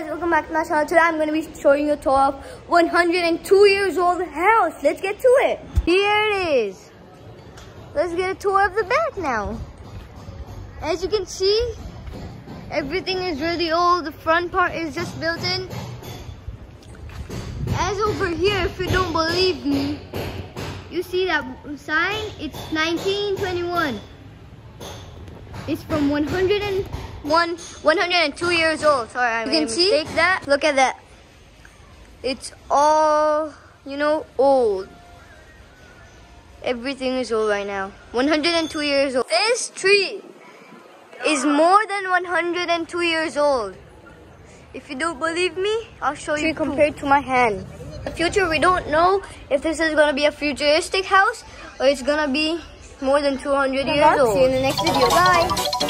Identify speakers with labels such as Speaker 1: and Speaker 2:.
Speaker 1: guys, welcome back to my channel. Today I'm going to be showing you a tour of 102 years old house. Let's get to it. Here it is. Let's get a tour of the back now. As you can see, everything is really old. The front part is just built in. As over here, if you don't believe me, you see that sign? It's 1921. It's from 101, 102 years old. Sorry, I you made can a mistake see that. Look at that. It's all, you know, old. Everything is old right now. 102 years old. This tree is more than 102 years old. If you don't believe me, I'll show tree you compared to my hand. The future, we don't know if this is going to be a futuristic house or it's going to be more than 200 years old. See you in the next video. Bye.